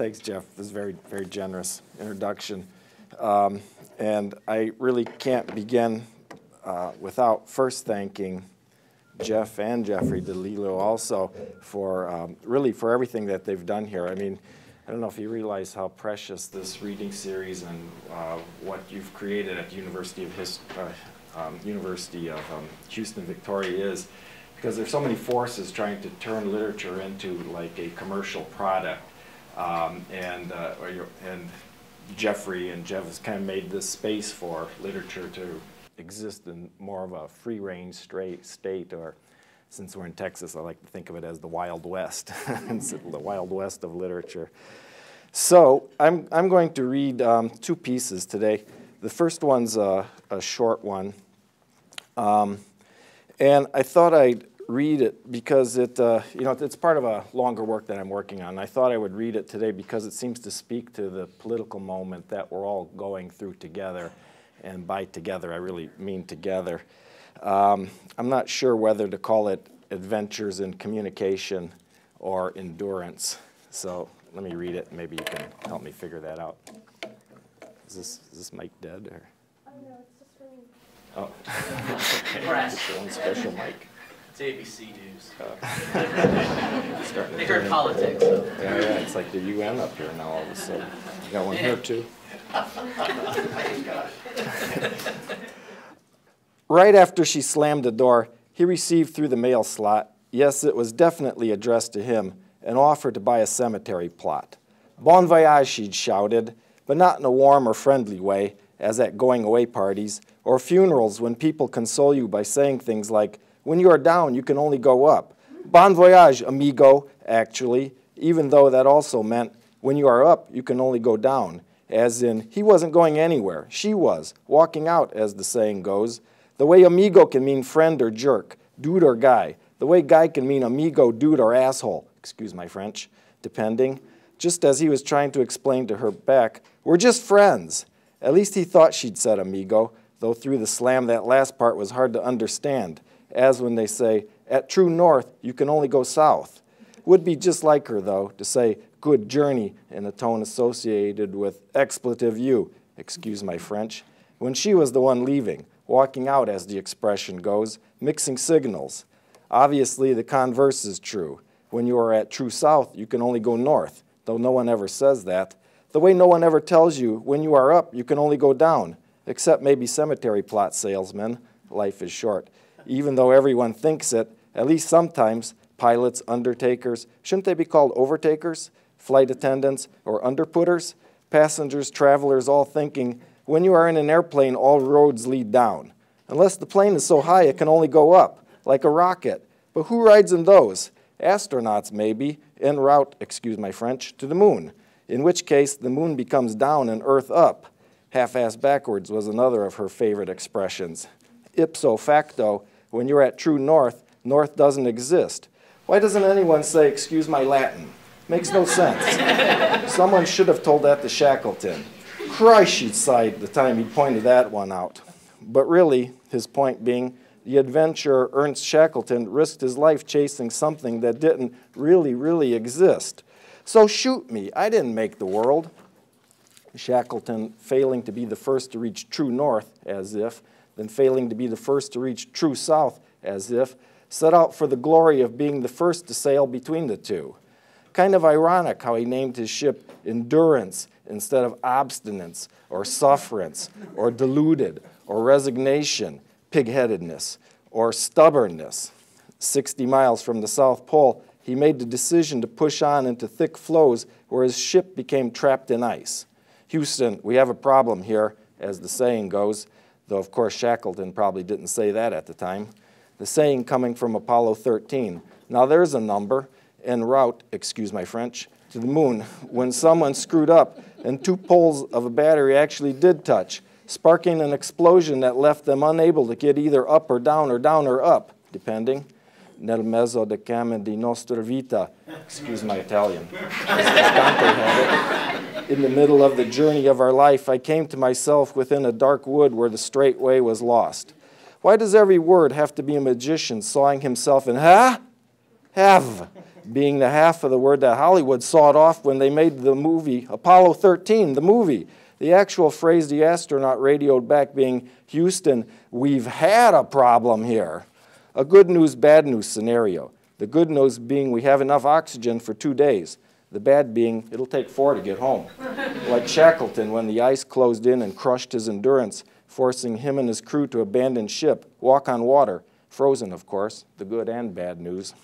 Thanks, Jeff. This is very, very generous introduction. Um, and I really can't begin uh, without first thanking Jeff and Jeffrey Di Leo also for um, really for everything that they've done here. I mean, I don't know if you realize how precious this reading series and uh, what you've created at University of His uh, um, University of um, Houston Victoria is, because there's so many forces trying to turn literature into like a commercial product, um, and uh, and Jeffrey and Jeff has kind of made this space for literature to exist in more of a free range straight state or since we're in Texas, I like to think of it as the Wild West, the Wild West of literature. So I'm, I'm going to read um, two pieces today. The first one's a, a short one. Um, and I thought I'd read it because it, uh, you know, it's part of a longer work that I'm working on. I thought I would read it today because it seems to speak to the political moment that we're all going through together. And by together, I really mean together. Um, I'm not sure whether to call it adventures in communication or endurance. So let me read it. Maybe you can help me figure that out. Is this, is this mic dead? Or? Oh, no, it's just ringing. Oh, okay. Press. One special mic. It's ABC News. Uh, starting to They turn heard politics. so- Yeah, yeah, it's like the UN up here now all of a sudden. You got one here too? Right after she slammed the door, he received through the mail slot, yes, it was definitely addressed to him, an offer to buy a cemetery plot. Bon voyage, she'd shouted, but not in a warm or friendly way, as at going away parties, or funerals when people console you by saying things like, when you are down, you can only go up. Bon voyage, amigo, actually, even though that also meant, when you are up, you can only go down, as in, he wasn't going anywhere, she was, walking out, as the saying goes. The way amigo can mean friend or jerk, dude or guy. The way guy can mean amigo, dude, or asshole, excuse my French, depending. Just as he was trying to explain to her back, we're just friends. At least he thought she'd said amigo, though through the slam that last part was hard to understand, as when they say, at true north, you can only go south. Would be just like her, though, to say good journey in a tone associated with expletive you, excuse my French, when she was the one leaving, walking out, as the expression goes, mixing signals. Obviously, the converse is true. When you are at true south, you can only go north, though no one ever says that. The way no one ever tells you when you are up, you can only go down, except maybe cemetery plot salesmen. Life is short. Even though everyone thinks it, at least sometimes, pilots, undertakers, shouldn't they be called overtakers? Flight attendants or underputters? Passengers, travelers, all thinking, when you are in an airplane, all roads lead down. Unless the plane is so high it can only go up, like a rocket. But who rides in those? Astronauts, maybe, en route, excuse my French, to the moon, in which case the moon becomes down and Earth up. Half ass backwards was another of her favorite expressions. Ipso facto, when you're at true north, north doesn't exist. Why doesn't anyone say, excuse my Latin? Makes no sense. Someone should have told that to Shackleton. Christ, she sighed the time he pointed that one out. But really, his point being, the adventurer Ernest Shackleton risked his life chasing something that didn't really, really exist. So shoot me, I didn't make the world. Shackleton failing to be the first to reach true north, as if, then failing to be the first to reach true south, as if, set out for the glory of being the first to sail between the two. Kind of ironic how he named his ship Endurance instead of obstinance or sufferance or deluded or resignation, pigheadedness or stubbornness. 60 miles from the South Pole, he made the decision to push on into thick floes where his ship became trapped in ice. Houston, we have a problem here, as the saying goes, though of course Shackleton probably didn't say that at the time. The saying coming from Apollo 13. Now there's a number en route, excuse my French, to the moon when someone screwed up and two poles of a battery actually did touch, sparking an explosion that left them unable to get either up or down or down or up, depending. Nel mezzo del cammin di nostra vita, excuse my Italian. In the middle of the journey of our life, I came to myself within a dark wood where the straight way was lost. Why does every word have to be a magician sawing himself in ha? Have, being the half of the word that Hollywood sawed off when they made the movie Apollo 13, the movie. The actual phrase the astronaut radioed back being, Houston, we've had a problem here. A good news, bad news scenario. The good news being we have enough oxygen for two days. The bad being, it'll take four to get home. like Shackleton when the ice closed in and crushed his endurance, forcing him and his crew to abandon ship, walk on water, frozen, of course, the good and bad news.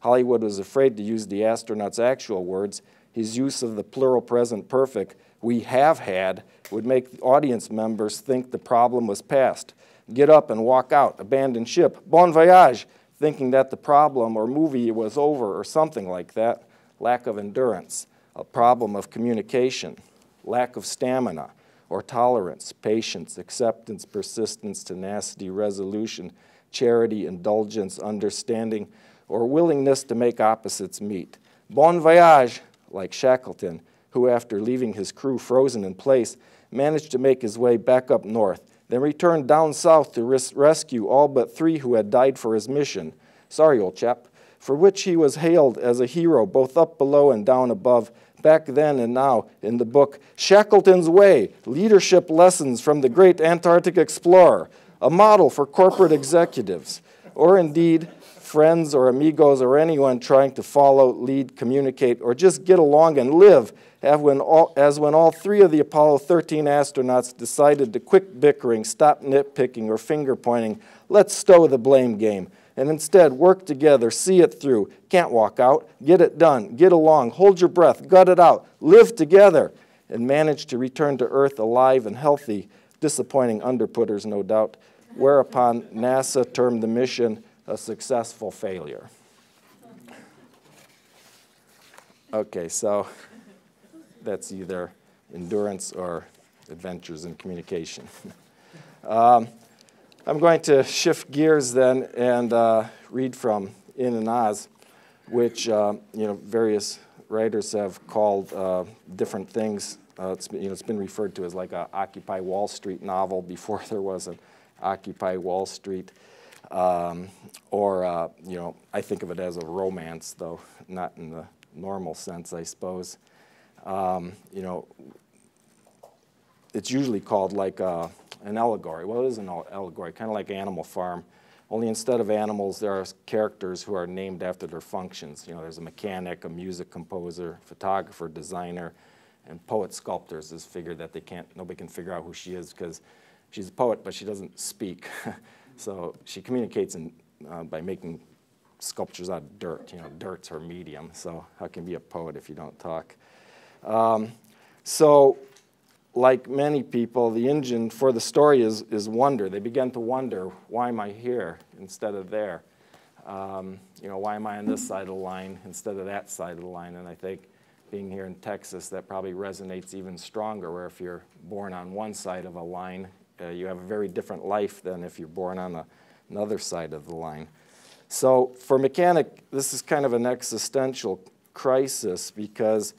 Hollywood was afraid to use the astronaut's actual words. His use of the plural present perfect, we have had, would make audience members think the problem was past. Get up and walk out, abandon ship, bon voyage, thinking that the problem or movie was over or something like that lack of endurance, a problem of communication, lack of stamina or tolerance, patience, acceptance, persistence, tenacity, resolution, charity, indulgence, understanding, or willingness to make opposites meet. Bon voyage, like Shackleton, who, after leaving his crew frozen in place, managed to make his way back up north, then returned down south to res rescue all but three who had died for his mission. Sorry, old chap for which he was hailed as a hero both up below and down above, back then and now, in the book Shackleton's Way Leadership Lessons from the Great Antarctic Explorer, a model for corporate executives, or indeed, friends or amigos or anyone trying to follow, lead, communicate, or just get along and live, when all, as when all three of the Apollo 13 astronauts decided to quit bickering, stop nitpicking, or finger pointing. Let's stow the blame game and instead work together, see it through. Can't walk out, get it done, get along, hold your breath, gut it out, live together, and manage to return to Earth alive and healthy. Disappointing underputters, no doubt. Whereupon NASA termed the mission a successful failure. Okay, so that's either endurance or adventures in communication. um, I'm going to shift gears then and uh, read from In and Oz, which uh, you know various writers have called uh, different things. Uh, it's, been, you know, it's been referred to as like a Occupy Wall Street novel before there was an Occupy Wall Street. Um, or, uh, you know, I think of it as a romance, though not in the normal sense, I suppose. Um, you know, it's usually called like uh, an allegory. Well, it is an allegory, kind of like Animal Farm. Only instead of animals, there are characters who are named after their functions. You know, there's a mechanic, a music composer, photographer, designer, and poet sculptors is figured that they can't, nobody can figure out who she is because she's a poet, but she doesn't speak. so she communicates in, uh, by making sculptures out of dirt. You know, dirt's her medium. So how can you be a poet if you don't talk? Um, so like many people, the engine for the story is, is wonder. They begin to wonder, why am I here instead of there? Um, you know, why am I on this side of the line instead of that side of the line? And I think being here in Texas, that probably resonates even stronger, where if you're born on one side of a line, uh, you have a very different life than if you're born on a, another side of the line. So for Mechanic, this is kind of an existential crisis because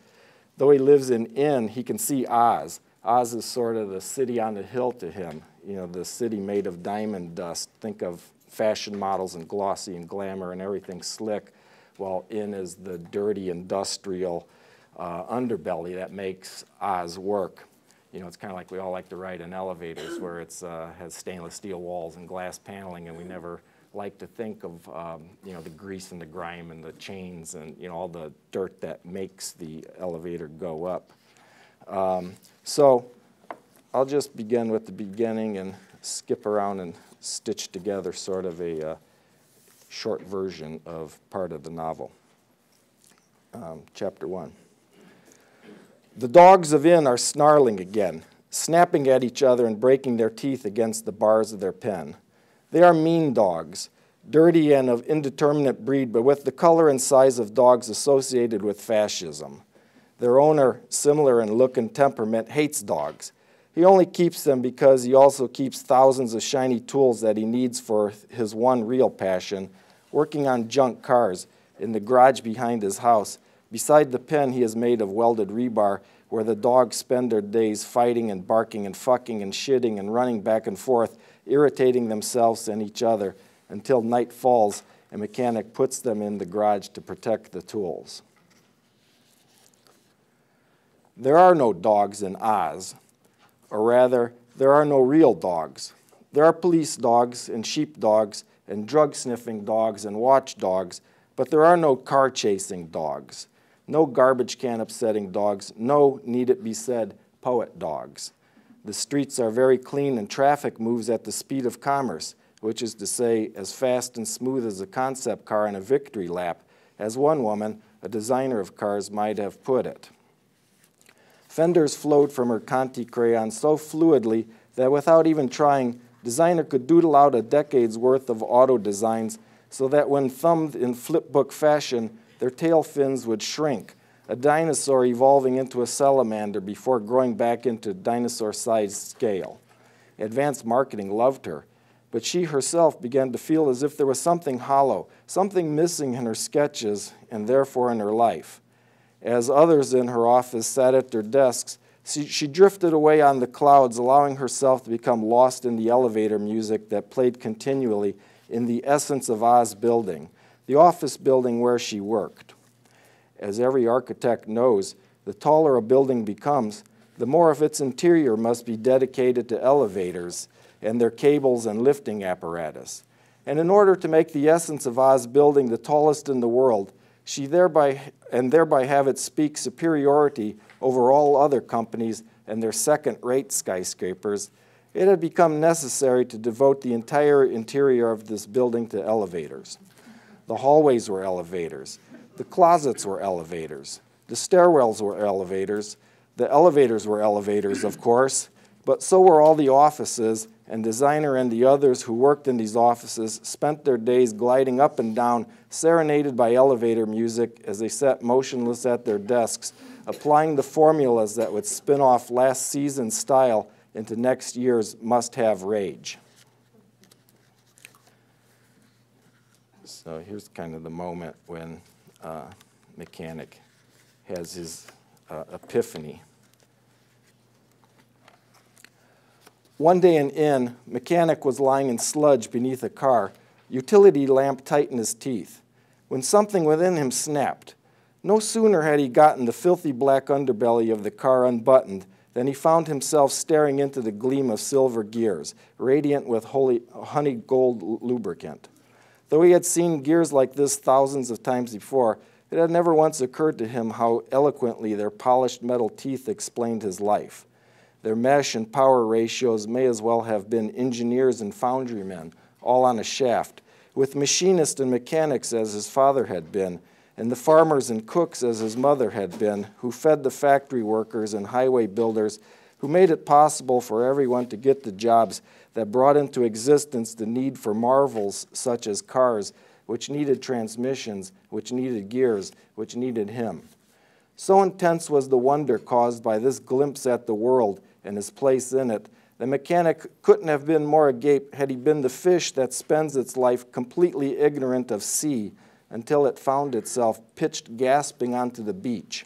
though he lives in In, he can see Oz. Oz is sort of the city on the hill to him, you know, the city made of diamond dust. Think of fashion models and glossy and glamour and everything slick, while in is the dirty industrial uh, underbelly that makes Oz work. You know, it's kind of like we all like to ride in elevators where it uh, has stainless steel walls and glass paneling, and we never like to think of, um, you know, the grease and the grime and the chains and, you know, all the dirt that makes the elevator go up. Um, so I'll just begin with the beginning and skip around and stitch together sort of a uh, short version of part of the novel. Um, chapter 1. The dogs of In are snarling again, snapping at each other and breaking their teeth against the bars of their pen. They are mean dogs, dirty and of indeterminate breed, but with the color and size of dogs associated with fascism. Their owner, similar in look and temperament, hates dogs. He only keeps them because he also keeps thousands of shiny tools that he needs for his one real passion, working on junk cars in the garage behind his house. Beside the pen he has made of welded rebar, where the dogs spend their days fighting and barking and fucking and shitting and running back and forth, irritating themselves and each other until night falls and mechanic puts them in the garage to protect the tools. There are no dogs in Oz, or rather, there are no real dogs. There are police dogs and sheep dogs and drug sniffing dogs and watch dogs, but there are no car chasing dogs, no garbage can upsetting dogs, no, need it be said, poet dogs. The streets are very clean and traffic moves at the speed of commerce, which is to say, as fast and smooth as a concept car in a victory lap, as one woman, a designer of cars, might have put it. Fenders flowed from her Conté crayon so fluidly that without even trying, designer could doodle out a decade's worth of auto designs so that when thumbed in flipbook fashion, their tail fins would shrink, a dinosaur evolving into a salamander before growing back into dinosaur-sized scale. Advanced marketing loved her, but she herself began to feel as if there was something hollow, something missing in her sketches and therefore in her life. As others in her office sat at their desks, she, drifted away on the clouds, allowing herself to become lost in the elevator music that played continually in the essence of Oz building, the office building where she worked. As every architect knows, the taller a building becomes, the more of its interior must be dedicated to elevators and their cables and lifting apparatus. And in order to make the essence of Oz building the tallest in the world, she thereby and thereby have it speak superiority over all other companies and their second-rate skyscrapers, it had become necessary to devote the entire interior of this building to elevators. The hallways were elevators. The closets were elevators. The stairwells were elevators. The elevators were elevators, of course, but so were all the offices, and designer and the others who worked in these offices spent their days gliding up and down, serenaded by elevator music as they sat motionless at their desks, applying the formulas that would spin off last season's style into next year's must-have rage. So here's kind of the moment when uh, Mechanic has his uh, epiphany. One day in inn, Mechanic was lying in sludge beneath a car. Utility lamp tightened his teeth. When something within him snapped. No sooner had he gotten the filthy black underbelly of the car unbuttoned than he found himself staring into the gleam of silver gears, radiant with holy, honey gold lubricant. Though he had seen gears like this thousands of times before, it had never once occurred to him how eloquently their polished metal teeth explained his life. Their mesh and power ratios may as well have been engineers and foundrymen, all on a shaft, with machinists and mechanics as his father had been, and the farmers and cooks as his mother had been, who fed the factory workers and highway builders, who made it possible for everyone to get the jobs that brought into existence the need for marvels such as cars, which needed transmissions, which needed gears, which needed him. So intense was the wonder caused by this glimpse at the world and his place in it. The mechanic couldn't have been more agape had he been the fish that spends its life completely ignorant of sea until it found itself pitched gasping onto the beach.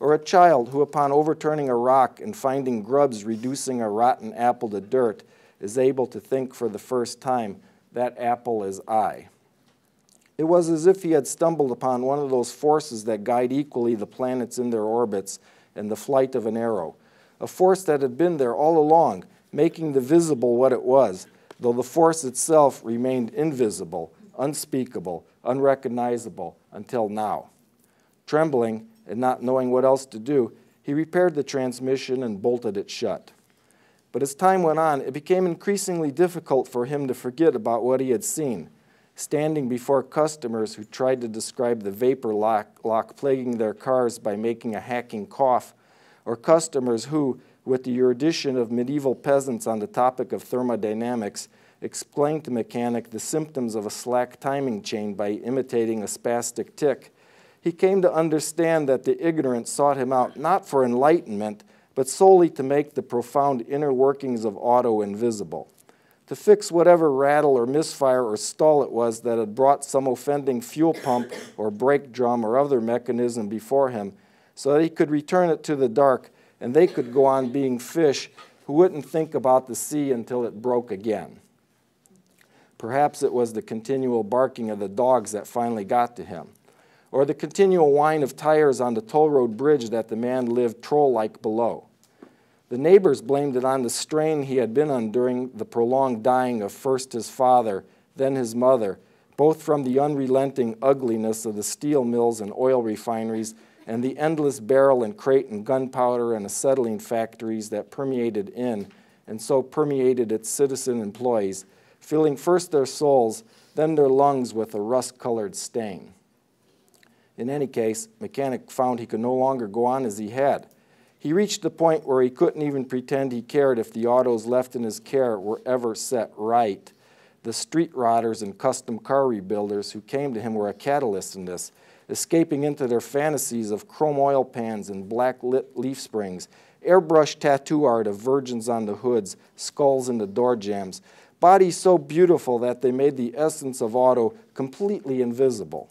Or a child who, upon overturning a rock and finding grubs reducing a rotten apple to dirt, is able to think for the first time, that apple is I. It was as if he had stumbled upon one of those forces that guide equally the planets in their orbits and the flight of an arrow a force that had been there all along, making the visible what it was, though the force itself remained invisible, unspeakable, unrecognizable until now. Trembling and not knowing what else to do, he repaired the transmission and bolted it shut. But as time went on, it became increasingly difficult for him to forget about what he had seen. Standing before customers who tried to describe the vapor lock, lock plaguing their cars by making a hacking cough or customers who, with the erudition of medieval peasants on the topic of thermodynamics, explained to mechanic the symptoms of a slack timing chain by imitating a spastic tick, he came to understand that the ignorant sought him out not for enlightenment, but solely to make the profound inner workings of auto invisible, to fix whatever rattle or misfire or stall it was that had brought some offending fuel pump or brake drum or other mechanism before him so that he could return it to the dark and they could go on being fish who wouldn't think about the sea until it broke again. Perhaps it was the continual barking of the dogs that finally got to him, or the continual whine of tires on the toll road bridge that the man lived troll like below. The neighbors blamed it on the strain he had been on during the prolonged dying of first his father, then his mother, both from the unrelenting ugliness of the steel mills and oil refineries and the endless barrel and crate and gunpowder and acetylene factories that permeated in and so permeated its citizen employees, filling first their souls, then their lungs with a rust colored stain. In any case, Mechanic found he could no longer go on as he had. He reached the point where he couldn't even pretend he cared if the autos left in his care were ever set right. The street rodders and custom car rebuilders who came to him were a catalyst in this, escaping into their fantasies of chrome oil pans and black lit leaf springs, airbrush tattoo art of virgins on the hoods, skulls in the door jambs, bodies so beautiful that they made the essence of auto completely invisible.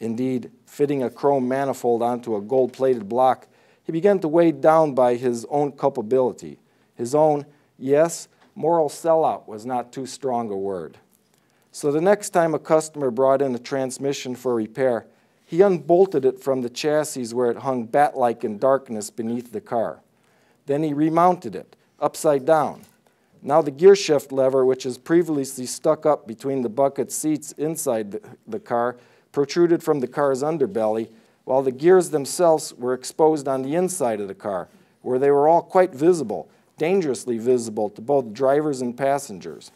Indeed, fitting a chrome manifold onto a gold plated block, he began to weigh down by his own culpability. His own, yes, moral sellout was not too strong a word. So the next time a customer brought in a transmission for repair, he unbolted it from the chassis where it hung bat like in darkness beneath the car. Then he remounted it, upside down. Now the gear shift lever, which is previously stuck up between the bucket seats inside the, the car, protruded from the car's underbelly, while the gears themselves were exposed on the inside of the car, where they were all quite visible, dangerously visible to both drivers and passengers.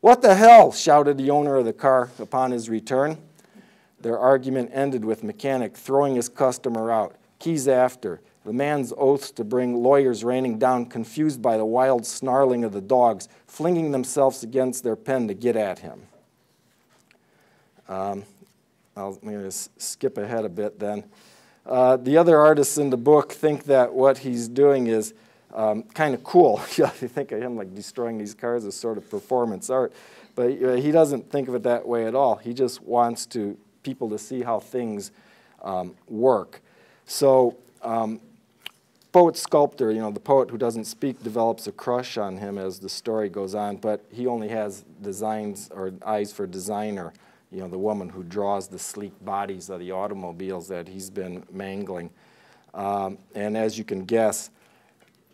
What the hell? shouted the owner of the car upon his return. Their argument ended with Mechanic throwing his customer out, keys after, the man's oaths to bring lawyers raining down, confused by the wild snarling of the dogs, flinging themselves against their pen to get at him. Um, I'll, I'm going to skip ahead a bit then. Uh, the other artists in the book think that what he's doing is um, kind of cool. you think of him like destroying these cars as sort of performance art, but uh, he doesn't think of it that way at all. He just wants to people to see how things um, work. So, um, poet sculptor, you know, the poet who doesn't speak develops a crush on him as the story goes on, but he only has designs or eyes for designer, you know, the woman who draws the sleek bodies of the automobiles that he's been mangling. Um, and as you can guess,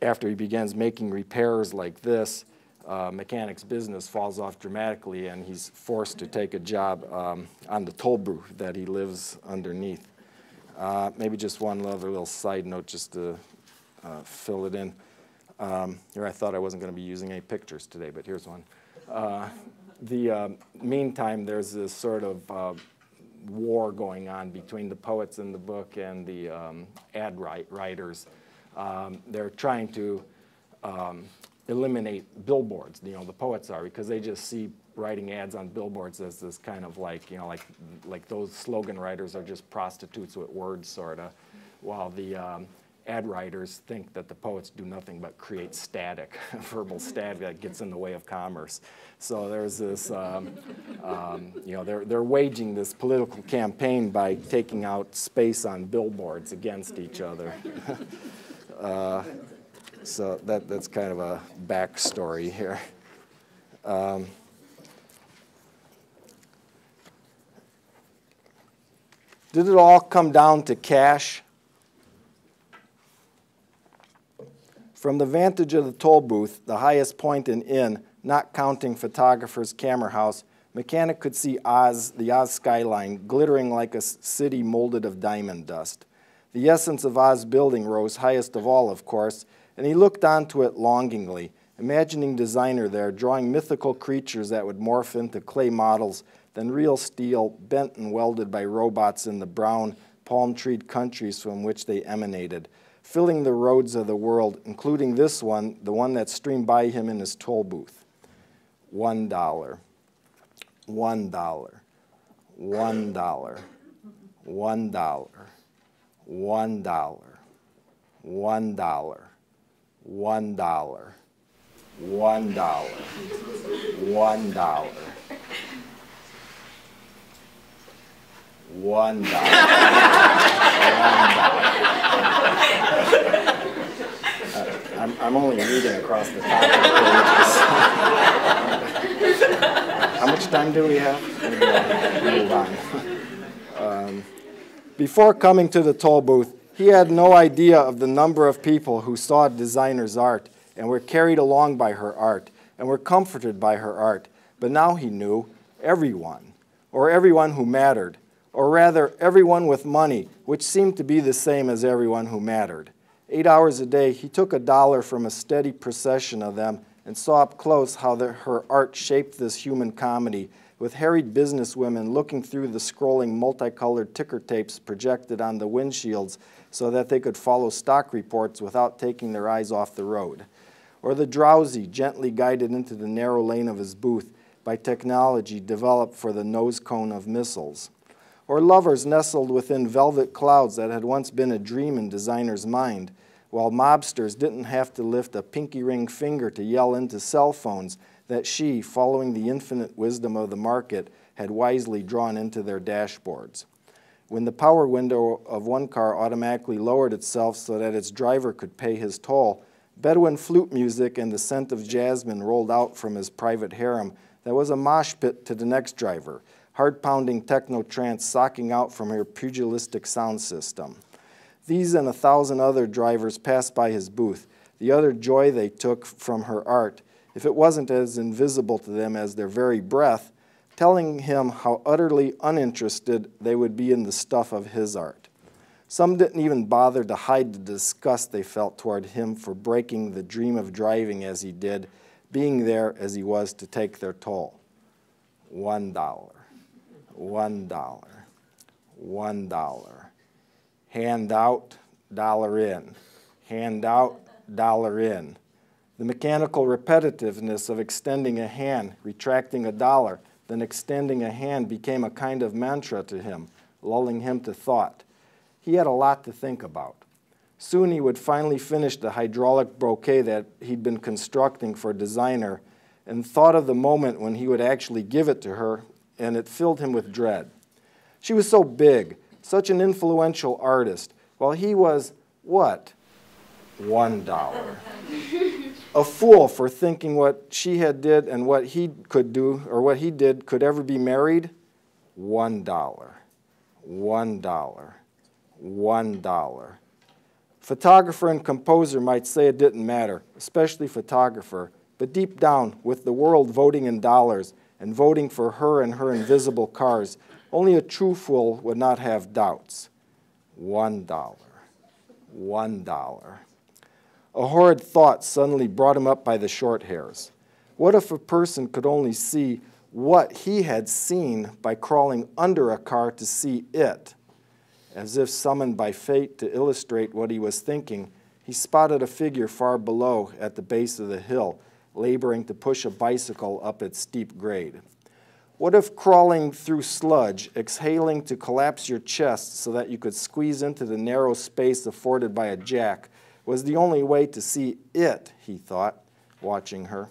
after he begins making repairs like this, uh, mechanic's business falls off dramatically and he's forced to take a job um, on the toll booth that he lives underneath. Uh, maybe just one other little side note just to uh, fill it in. Um, here I thought I wasn't going to be using any pictures today, but here's one. The uh, meantime, there's this sort of uh, war going on between the poets in the book and the um, ad write writers. Um, they're trying to um, eliminate billboards, you know, the poets are, because they just see writing ads on billboards as this kind of like, you know, like, like those slogan writers are just prostitutes with words, sort of, while the um, ad writers think that the poets do nothing but create static, verbal static that gets in the way of commerce. So there's this, um, um, you know, they're, they're waging this political campaign by taking out space on billboards against each other. uh, so that, that's kind of a backstory here. Um, did it all come down to cash? From the vantage of the toll booth, the highest point in inn, not counting photographer's camera house, Mechanic could see Oz, the Oz skyline, glittering like a city molded of diamond dust. The essence of Oz building rose highest of all, of course, and he looked onto it longingly, imagining designer there drawing mythical creatures that would morph into clay models, then real steel bent and welded by robots in the brown, palm-treed countries from which they emanated, filling the roads of the world, including this one, the one that streamed by him in his toll booth. One dollar. One dollar. One dollar. One dollar. One dollar. One dollar one dollar, one dollar, one dollar, one dollar, I'm, I'm only reading across the top of the pages. How much time do we have? Maybe. Um, Before coming to the toll booth, he had no idea of the number of people who saw designer's art and were carried along by her art and were comforted by her art. But now he knew everyone, or everyone who mattered, or rather, everyone with money, which seemed to be the same as everyone who mattered. Eight hours a day, he took a dollar from a steady procession of them and saw up close how the, her art shaped this human comedy, with harried businesswomen looking through the scrolling multicolored ticker tapes projected on the windshields so that they could follow stock reports without taking their eyes off the road. Or the drowsy, gently guided into the narrow lane of his booth by technology developed for the nose cone of missiles or lovers nestled within velvet clouds that had once been a dream in designer's mind, while mobsters didn't have to lift a pinky ring finger to yell into cell phones that she, following the infinite wisdom of the market, had wisely drawn into their dashboards. When the power window of one car automatically lowered itself so that its driver could pay his toll, Bedouin flute music and the scent of jasmine rolled out from his private harem that was a mosh pit to the next driver, hard-pounding techno trance socking out from her pugilistic sound system. These and a thousand other drivers passed by his booth, the other joy they took from her art, if it wasn't as invisible to them as their very breath, telling him how utterly uninterested they would be in the stuff of his art. Some didn't even bother to hide the disgust they felt toward him for breaking the dream of driving as he did, being there as he was to take their toll. One dollar one dollar, one dollar. Hand out, dollar in. Hand out, dollar in. The mechanical repetitiveness of extending a hand, retracting a dollar, then extending a hand became a kind of mantra to him, lulling him to thought. He had a lot to think about. Soon he would finally finish the hydraulic bouquet that he'd been constructing for designer and thought of the moment when he would actually give it to her and it filled him with dread. She was so big, such an influential artist, while he was what? One dollar. a fool for thinking what she had did and what he could do or what he did could ever be married. One dollar. One dollar. One dollar. Photographer and composer might say it didn't matter, especially photographer, but deep down, with the world voting in dollars, and voting for her and her invisible cars, only a true fool would not have doubts. One dollar. One dollar. A horrid thought suddenly brought him up by the short hairs. What if a person could only see what he had seen by crawling under a car to see it? As if summoned by fate to illustrate what he was thinking, he spotted a figure far below at the base of the hill laboring to push a bicycle up its steep grade? What if crawling through sludge, exhaling to collapse your chest so that you could squeeze into the narrow space afforded by a jack, was the only way to see it, he thought, watching her.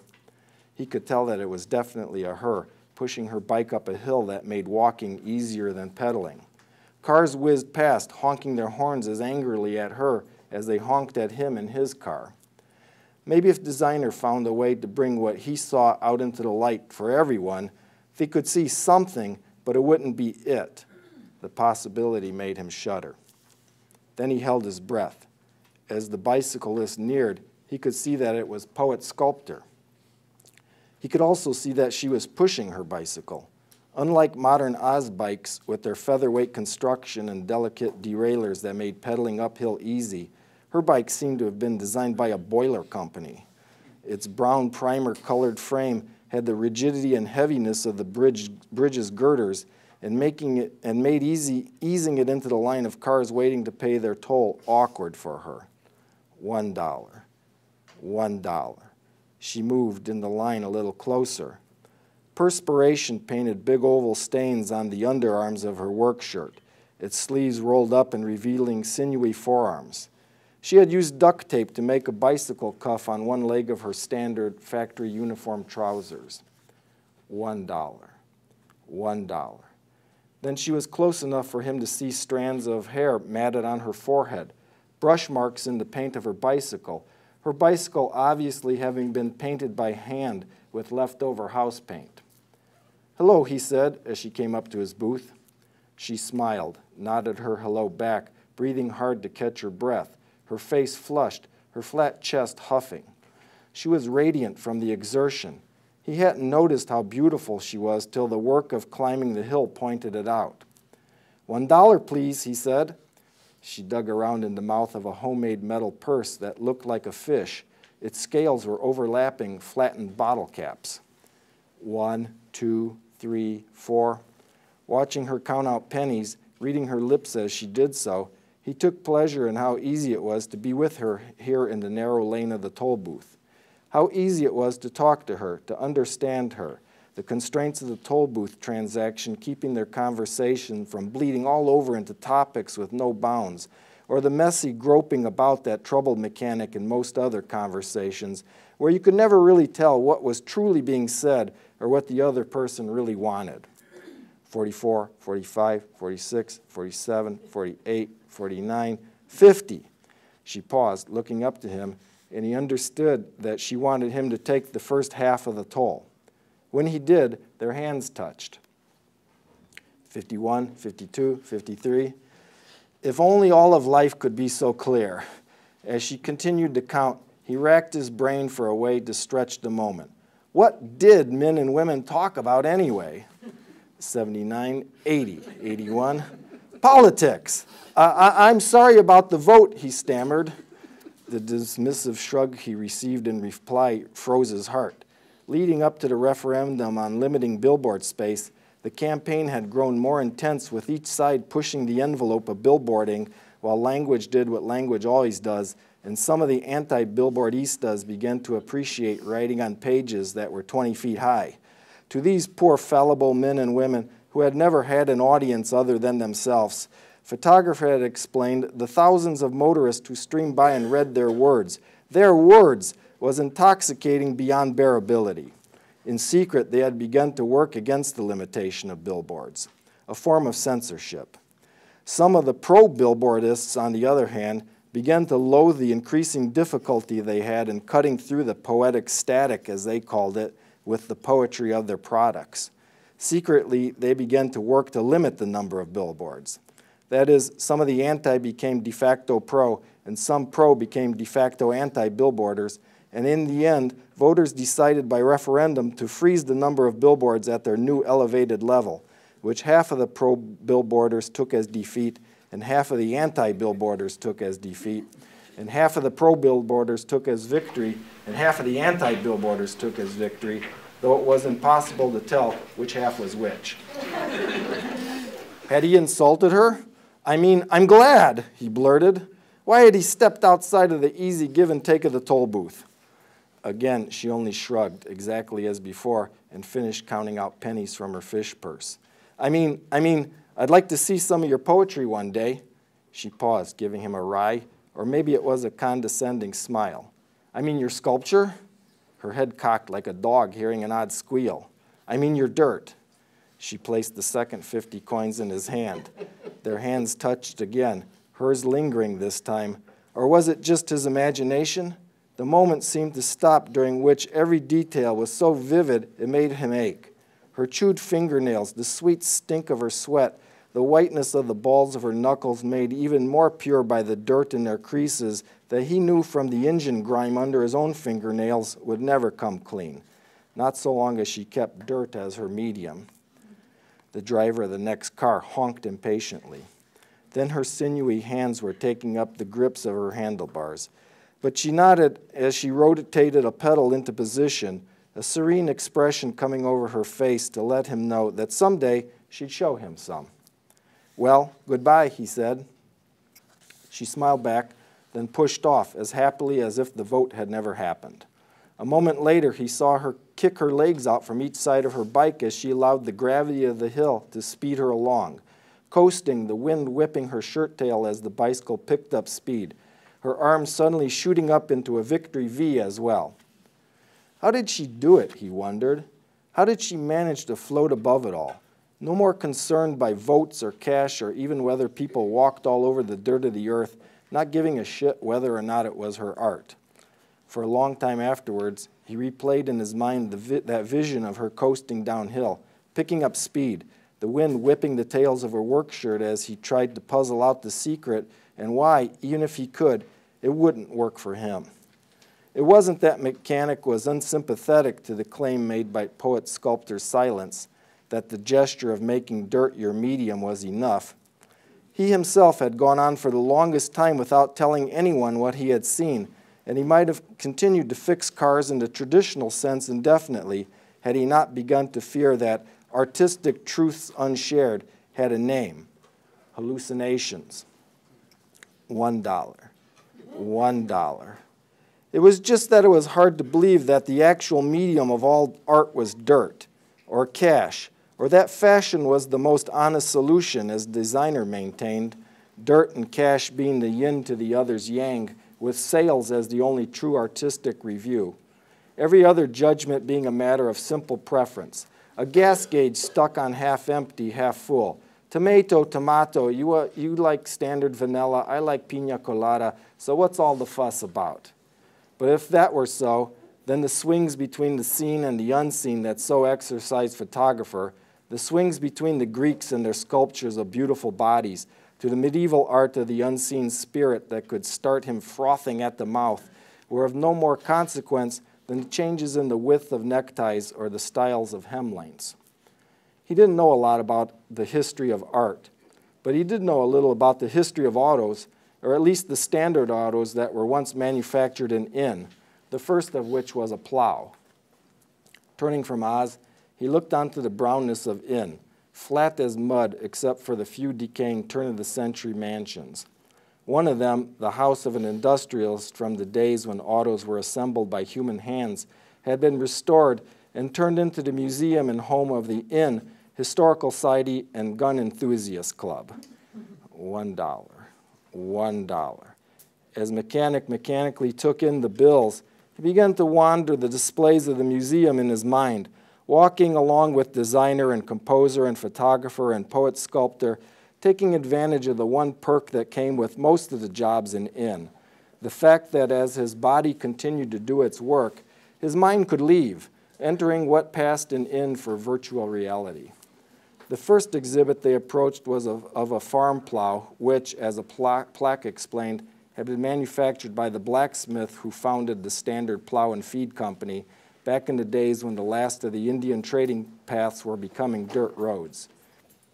He could tell that it was definitely a her, pushing her bike up a hill that made walking easier than pedaling. Cars whizzed past, honking their horns as angrily at her as they honked at him in his car. Maybe if designer found a way to bring what he saw out into the light for everyone, he could see something, but it wouldn't be it, the possibility made him shudder. Then he held his breath. As the bicyclist neared, he could see that it was poet sculptor. He could also see that she was pushing her bicycle. Unlike modern Oz bikes with their featherweight construction and delicate derailleurs that made pedaling uphill easy, her bike seemed to have been designed by a boiler company. Its brown primer colored frame had the rigidity and heaviness of the bridge, bridge's girders and, making it, and made easy, easing it into the line of cars waiting to pay their toll awkward for her. One dollar. One dollar. She moved in the line a little closer. Perspiration painted big oval stains on the underarms of her work shirt, its sleeves rolled up and revealing sinewy forearms. She had used duct tape to make a bicycle cuff on one leg of her standard factory uniform trousers. One dollar. One dollar. Then she was close enough for him to see strands of hair matted on her forehead, brush marks in the paint of her bicycle, her bicycle obviously having been painted by hand with leftover house paint. Hello, he said as she came up to his booth. She smiled, nodded her hello back, breathing hard to catch her breath, her face flushed, her flat chest huffing. She was radiant from the exertion. He hadn't noticed how beautiful she was till the work of climbing the hill pointed it out. One dollar, please, he said. She dug around in the mouth of a homemade metal purse that looked like a fish. Its scales were overlapping flattened bottle caps. One, two, three, four. Watching her count out pennies, reading her lips as she did so, he took pleasure in how easy it was to be with her here in the narrow lane of the toll booth. How easy it was to talk to her, to understand her, the constraints of the toll booth transaction keeping their conversation from bleeding all over into topics with no bounds, or the messy groping about that troubled mechanic in most other conversations, where you could never really tell what was truly being said or what the other person really wanted. 44, 45, 46, 47, 48, 49, 50. She paused, looking up to him, and he understood that she wanted him to take the first half of the toll. When he did, their hands touched. 51, 52, 53. If only all of life could be so clear. As she continued to count, he racked his brain for a way to stretch the moment. What did men and women talk about anyway? 79, 80, 81. Politics. Uh, I, I'm sorry about the vote, he stammered. The dismissive shrug he received in reply froze his heart. Leading up to the referendum on limiting billboard space, the campaign had grown more intense with each side pushing the envelope of billboarding while language did what language always does, and some of the anti-billboardistas began to appreciate writing on pages that were 20 feet high. To these poor fallible men and women who had never had an audience other than themselves, photographer had explained the thousands of motorists who streamed by and read their words. Their words was intoxicating beyond bearability. In secret, they had begun to work against the limitation of billboards, a form of censorship. Some of the pro-billboardists, on the other hand, began to loathe the increasing difficulty they had in cutting through the poetic static, as they called it, with the poetry of their products. Secretly, they began to work to limit the number of billboards. That is, some of the anti became de facto pro, and some pro became de facto anti billboarders, and in the end, voters decided by referendum to freeze the number of billboards at their new elevated level, which half of the pro billboarders took as defeat and half of the anti billboarders took as defeat, and half of the pro billboarders took as victory, and half of the anti billboarders took as victory, though it was impossible to tell which half was which. had he insulted her? I mean, I'm glad, he blurted. Why had he stepped outside of the easy give and take of the toll booth? Again, she only shrugged, exactly as before, and finished counting out pennies from her fish purse. I mean, I mean, I'd like to see some of your poetry one day. She paused, giving him a wry, or maybe it was a condescending smile. I mean, your sculpture? Her head cocked like a dog hearing an odd squeal. I mean, your dirt. She placed the second 50 coins in his hand. Their hands touched again, hers lingering this time. Or was it just his imagination? The moment seemed to stop during which every detail was so vivid it made him ache. Her chewed fingernails, the sweet stink of her sweat, the whiteness of the balls of her knuckles made even more pure by the dirt in their creases that he knew from the engine grime under his own fingernails would never come clean, not so long as she kept dirt as her medium. The driver of the next car honked impatiently. Then her sinewy hands were taking up the grips of her handlebars. But she nodded as she rotated a pedal into position, a serene expression coming over her face to let him know that someday she'd show him some. Well, goodbye, he said. She smiled back, then pushed off as happily as if the vote had never happened. A moment later, he saw her kick her legs out from each side of her bike as she allowed the gravity of the hill to speed her along, coasting, the wind whipping her shirt tail as the bicycle picked up speed her arms suddenly shooting up into a victory V as well. How did she do it, he wondered? How did she manage to float above it all? No more concerned by votes or cash or even whether people walked all over the dirt of the earth, not giving a shit whether or not it was her art. For a long time afterwards, he replayed in his mind vi that vision of her coasting downhill, picking up speed, the wind whipping the tails of her work shirt as he tried to puzzle out the secret and why, even if he could, it wouldn't work for him. It wasn't that Mechanic was unsympathetic to the claim made by poet sculptor Silence that the gesture of making dirt your medium was enough. He himself had gone on for the longest time without telling anyone what he had seen, and he might have continued to fix cars in the traditional sense indefinitely had he not begun to fear that artistic truths unshared had a name hallucinations. One dollar. One dollar. It was just that it was hard to believe that the actual medium of all art was dirt or cash, or that fashion was the most honest solution, as designer maintained, dirt and cash being the yin to the other's yang, with sales as the only true artistic review. Every other judgment being a matter of simple preference. A gas gauge stuck on half empty, half full. Tomato, tomato, you, uh, you like standard vanilla, I like pina colada, so what's all the fuss about? But if that were so, then the swings between the seen and the unseen that so exercised photographer, the swings between the Greeks and their sculptures of beautiful bodies, to the medieval art of the unseen spirit that could start him frothing at the mouth, were of no more consequence than changes in the width of neckties or the styles of hemlines. He didn't know a lot about the history of art, but he did know a little about the history of autos or at least the standard autos that were once manufactured in Inn, the first of which was a plow. Turning from Oz, he looked onto the brownness of In, flat as mud except for the few decaying turn-of-the-century mansions. One of them, the house of an industrialist from the days when autos were assembled by human hands, had been restored and turned into the museum and home of the In Historical Society and Gun Enthusiast Club. One dollar one dollar. As Mechanic mechanically took in the bills, he began to wander the displays of the museum in his mind, walking along with designer and composer and photographer and poet sculptor, taking advantage of the one perk that came with most of the jobs in Inn, the fact that as his body continued to do its work, his mind could leave, entering what passed in Inn for virtual reality. The first exhibit they approached was of, of a farm plow, which, as a pla plaque explained, had been manufactured by the blacksmith who founded the Standard Plow and Feed Company back in the days when the last of the Indian trading paths were becoming dirt roads.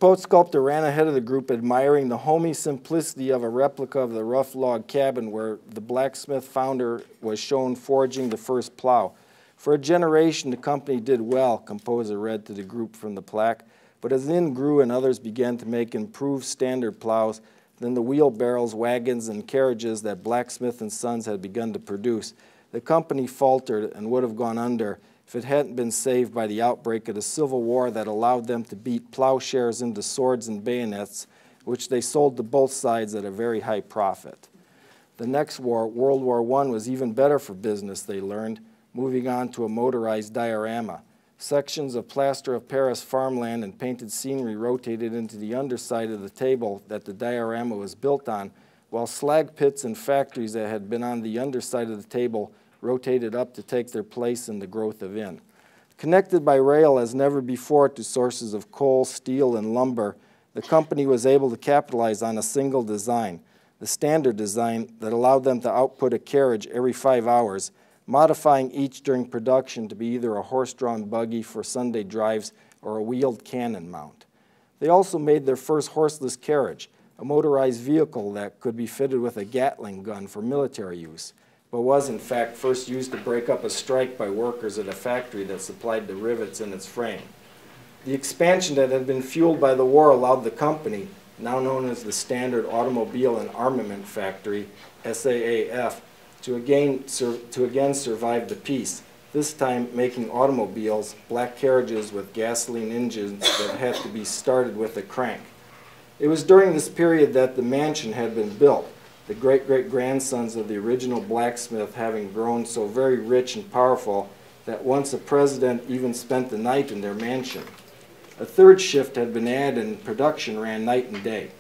Poet sculptor ran ahead of the group, admiring the homey simplicity of a replica of the rough log cabin where the blacksmith founder was shown forging the first plow. For a generation, the company did well, composer read to the group from the plaque. But as In grew and others began to make improved standard plows, then the wheelbarrows, wagons, and carriages that Blacksmith and Sons had begun to produce, the company faltered and would have gone under if it hadn't been saved by the outbreak of the Civil War that allowed them to beat plowshares into swords and bayonets, which they sold to both sides at a very high profit. The next war, World War I, was even better for business, they learned, moving on to a motorized diorama. Sections of plaster of Paris farmland and painted scenery rotated into the underside of the table that the diorama was built on, while slag pits and factories that had been on the underside of the table rotated up to take their place in the growth of In. Connected by rail as never before to sources of coal, steel, and lumber, the company was able to capitalize on a single design, the standard design that allowed them to output a carriage every five hours modifying each during production to be either a horse-drawn buggy for Sunday drives or a wheeled cannon mount. They also made their first horseless carriage, a motorized vehicle that could be fitted with a Gatling gun for military use, but was in fact first used to break up a strike by workers at a factory that supplied the rivets in its frame. The expansion that had been fueled by the war allowed the company, now known as the Standard Automobile and Armament Factory, SAAF, to again, to again survive the peace, this time making automobiles, black carriages with gasoline engines that had to be started with a crank. It was during this period that the mansion had been built, the great-great-grandsons of the original blacksmith having grown so very rich and powerful that once a president even spent the night in their mansion. A third shift had been added and production ran night and day.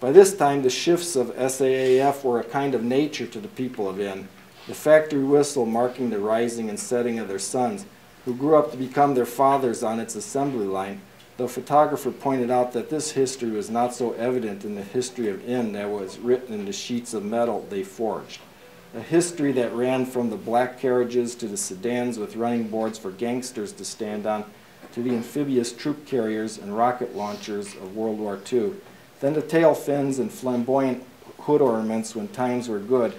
By this time, the shifts of SAAF were a kind of nature to the people of In, the factory whistle marking the rising and setting of their sons, who grew up to become their fathers on its assembly line, the photographer pointed out that this history was not so evident in the history of In that was written in the sheets of metal they forged. A history that ran from the black carriages to the sedans with running boards for gangsters to stand on, to the amphibious troop carriers and rocket launchers of World War II, then the tail fins and flamboyant hood ornaments when times were good,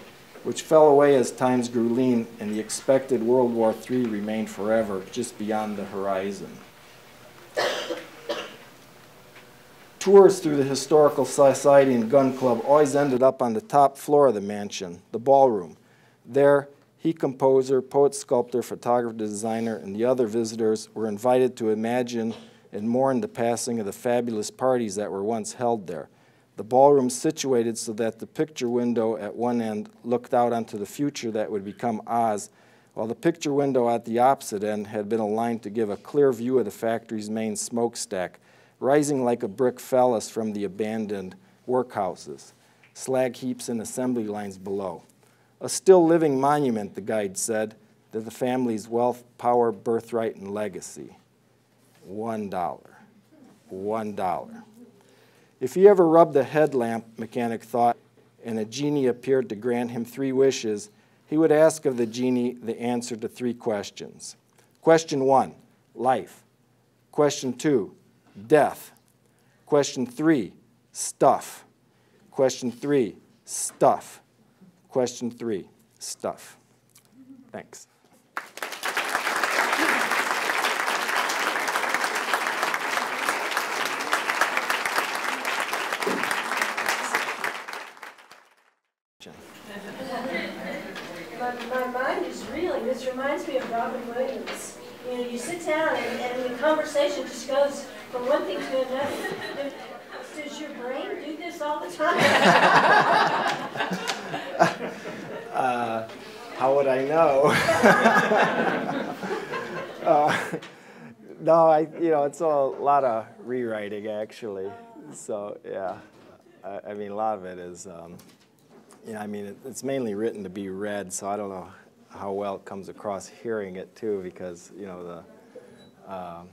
which fell away as times grew lean and the expected World War III remained forever just beyond the horizon. Tours through the Historical Society and Gun Club always ended up on the top floor of the mansion, the ballroom. There, he composer, poet, sculptor, photographer, designer, and the other visitors were invited to imagine and mourn the passing of the fabulous parties that were once held there. The ballroom situated so that the picture window at one end looked out onto the future that would become Oz, while the picture window at the opposite end had been aligned to give a clear view of the factory's main smokestack, rising like a brick phallus from the abandoned workhouses, slag heaps and assembly lines below. A still living monument, the guide said, to the family's wealth, power, birthright, and legacy. One dollar. One dollar. If he ever rubbed a headlamp, Mechanic thought, and a genie appeared to grant him three wishes, he would ask of the genie the answer to three questions. Question one, life. Question two, death. Question three, stuff. Question three, stuff. Question three, stuff. Thanks. My, my mind is reeling. This reminds me of Robin Williams. You know, you sit down and, and the conversation just goes from one thing to another. Does your brain do this all the time? uh, how would I know? uh, no, I, you know, it's a lot of rewriting actually. So yeah, I, I mean, a lot of it is, um, you know, I mean, it, it's mainly written to be read, so I don't know how well it comes across hearing it too, because you know the. Um,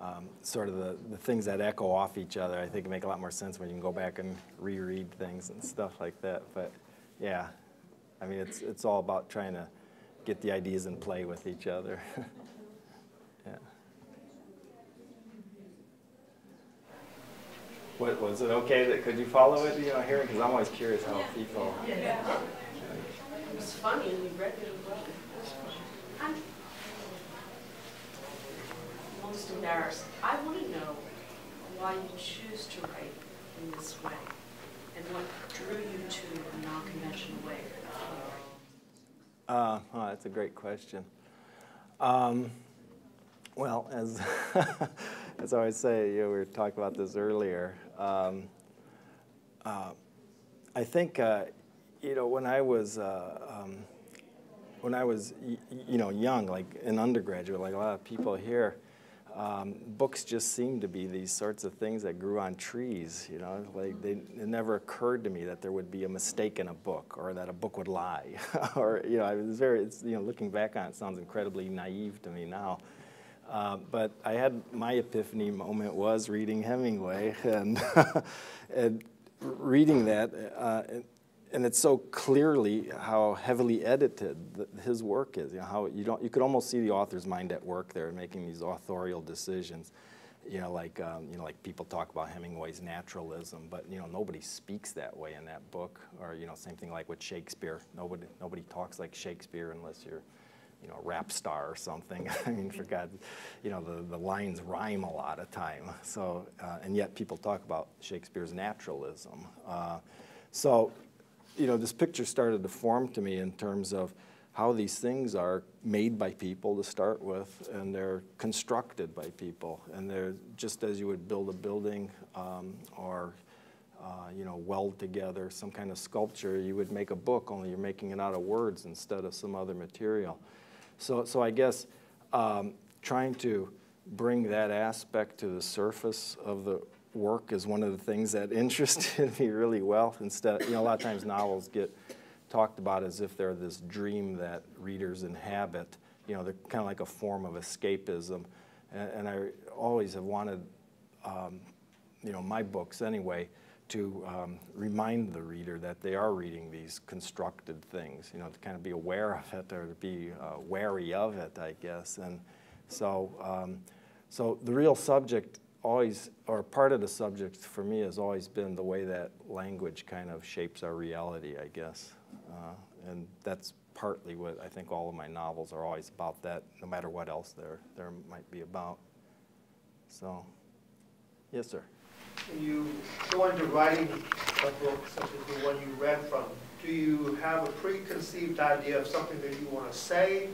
um, sort of the, the things that echo off each other, I think make a lot more sense when you can go back and reread things and stuff like that. But yeah, I mean, it's, it's all about trying to get the ideas in play with each other. yeah. What, was it okay that, could you follow it, you know, hearing? Because I'm always curious how people. Yeah. It was funny and you read it well. most embarrassed. I want to know why you choose to write in this way and what drew you to a non-conventional way. Uh, oh, that's a great question. Um, well, as, as I always say, you know, we were talking about this earlier. Um, uh, I think, uh, you know, when I was, uh, um, when I was, you know, young, like an undergraduate, like a lot of people here, um, books just seemed to be these sorts of things that grew on trees. You know, like they, it never occurred to me that there would be a mistake in a book or that a book would lie. or you know, I was very, it's, you know, looking back on it, sounds incredibly naive to me now. Uh, but I had my epiphany moment was reading Hemingway and, and reading that. Uh, and it's so clearly how heavily edited the, his work is. You know, how you don't you could almost see the author's mind at work there, making these authorial decisions. You know, like um, you know, like people talk about Hemingway's naturalism, but you know, nobody speaks that way in that book. Or you know, same thing like with Shakespeare. Nobody nobody talks like Shakespeare unless you're you know, a rap star or something. I mean, for God, you know, the, the lines rhyme a lot of time. So, uh, and yet people talk about Shakespeare's naturalism. Uh, so you know, this picture started to form to me in terms of how these things are made by people to start with, and they're constructed by people, and they're just as you would build a building um, or uh, you know, weld together some kind of sculpture, you would make a book, only you're making it out of words instead of some other material. So, so I guess um, trying to bring that aspect to the surface of the work is one of the things that interested me really well. Instead, you know, a lot of times novels get talked about as if they're this dream that readers inhabit. You know, they're kind of like a form of escapism. And, and I always have wanted, um, you know, my books anyway, to um, remind the reader that they are reading these constructed things, you know, to kind of be aware of it or to be uh, wary of it, I guess. And so, um, so the real subject always, or part of the subject for me has always been the way that language kind of shapes our reality, I guess. Uh, and that's partly what I think all of my novels are always about that, no matter what else there, there might be about. So, yes, sir. When you go into writing a book such as the one you read from, do you have a preconceived idea of something that you want to say?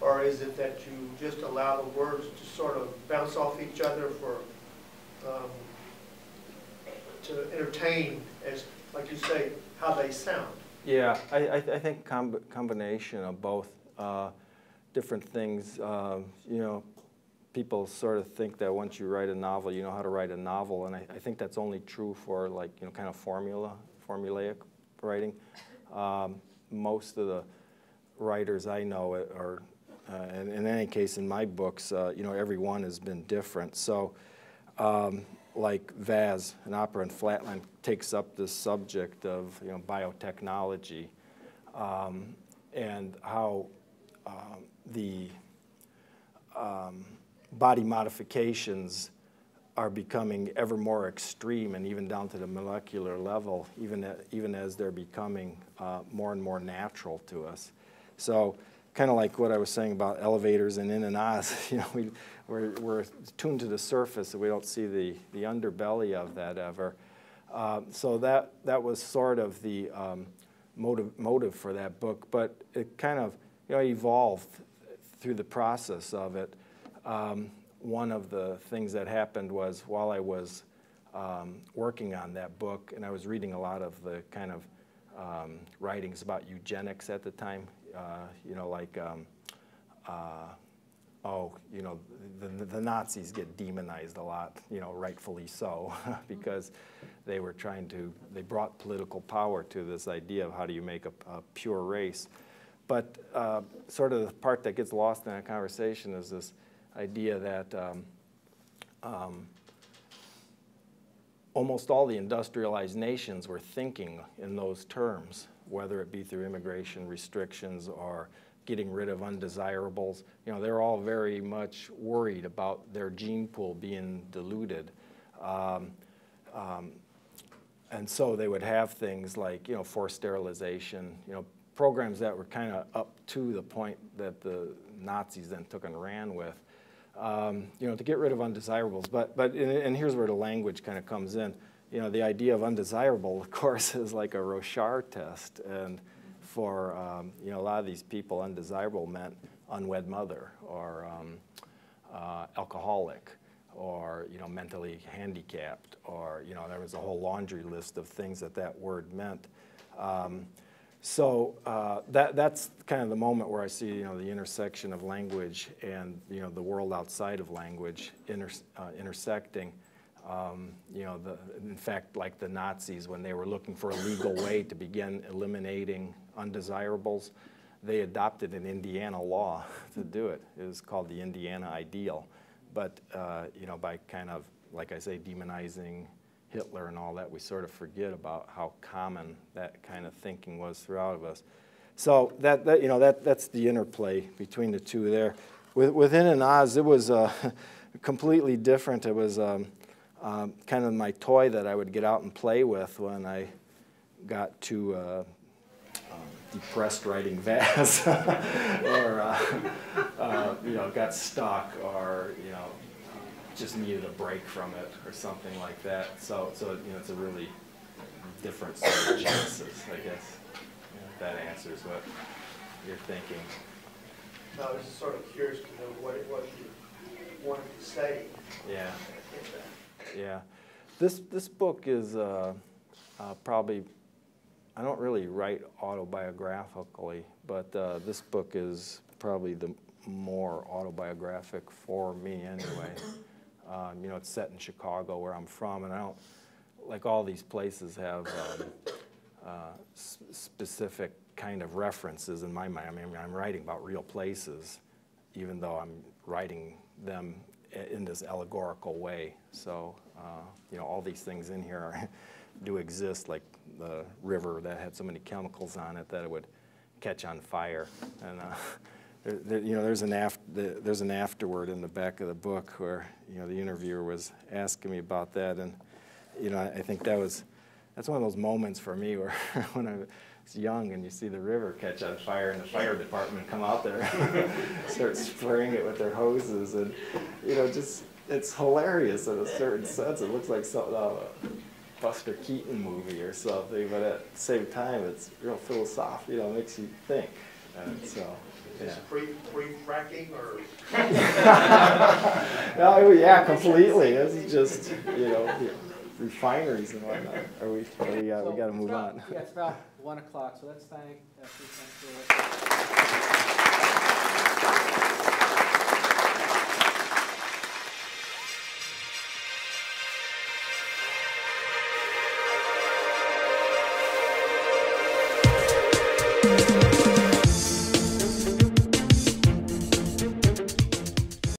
Or is it that you just allow the words to sort of bounce off each other for, um, to entertain, as, like you say, how they sound? Yeah, I, I, I think comb combination of both uh, different things. Uh, you know, people sort of think that once you write a novel, you know how to write a novel, and I, I think that's only true for like you know kind of formula, formulaic writing. Um, most of the writers I know are, uh, in any case in my books, uh, you know, every one has been different. So. Um, like VAS, an opera in Flatland, takes up this subject of you know, biotechnology um, and how um, the um, body modifications are becoming ever more extreme and even down to the molecular level, even, even as they're becoming uh, more and more natural to us. So kind of like what I was saying about elevators and in and Oz, you know, we, we're, we're tuned to the surface and we don't see the, the underbelly of that ever. Uh, so that, that was sort of the um, motive, motive for that book, but it kind of you know, evolved through the process of it. Um, one of the things that happened was while I was um, working on that book, and I was reading a lot of the kind of um, writings about eugenics at the time, uh, you know, like, um, uh, oh, you know, the, the, Nazis get demonized a lot, you know, rightfully so, because they were trying to, they brought political power to this idea of how do you make a, a pure race. But uh, sort of the part that gets lost in that conversation is this idea that um, um, almost all the industrialized nations were thinking in those terms whether it be through immigration restrictions or getting rid of undesirables. You know, they're all very much worried about their gene pool being diluted. Um, um, and so they would have things like, you know, forced sterilization, you know, programs that were kind of up to the point that the Nazis then took and ran with, um, you know, to get rid of undesirables. But, but and here's where the language kind of comes in you know, the idea of undesirable, of course, is like a Rorschach test. And for, um, you know, a lot of these people, undesirable meant unwed mother or um, uh, alcoholic or, you know, mentally handicapped or, you know, there was a whole laundry list of things that that word meant. Um, so uh, that, that's kind of the moment where I see, you know, the intersection of language and, you know, the world outside of language inter, uh, intersecting. Um, you know, the, in fact, like the Nazis, when they were looking for a legal way to begin eliminating undesirables, they adopted an Indiana law to do it. It was called the Indiana Ideal. But, uh, you know, by kind of, like I say, demonizing Hitler and all that, we sort of forget about how common that kind of thinking was throughout of us. So that, that you know, that, that's the interplay between the two there. With, within an Oz, it was uh, completely different. It was, um, um, kind of my toy that I would get out and play with when I got to uh, depressed writing VAS or uh, uh, you know got stuck or you know just needed a break from it or something like that. So so you know it's a really different sort of chances, I guess. if that answers what you're thinking. No, I was just sort of curious to know what it was you wanted to say. Yeah. Yeah. This, this book is uh, uh, probably, I don't really write autobiographically, but uh, this book is probably the more autobiographic for me anyway. Um, you know, it's set in Chicago where I'm from, and I don't, like all these places have um, uh, specific kind of references in my mind. I mean, I'm writing about real places, even though I'm writing them in this allegorical way. So, uh, you know, all these things in here are, do exist, like the river that had so many chemicals on it that it would catch on fire. And, uh, there, there, you know, there's an af, the- there's an afterword in the back of the book where, you know, the interviewer was asking me about that, and, you know, I, I think that was, that's one of those moments for me where, when I was young and you see the river catch on fire and the fire department come out there, start spraying it with their hoses, and, you know, just, it's hilarious in a certain sense. It looks like some, uh, Buster Keaton movie or something, but at the same time, it's real philosophical, you know, makes you think, and so, Is yeah. this pre, pre-fracking or? No, yeah, completely. This is just, you know, refineries and whatnot. Are we, are we, uh, we gotta move about- on. Yeah, it's about one o'clock, so let's thank, uh, please thank Julie.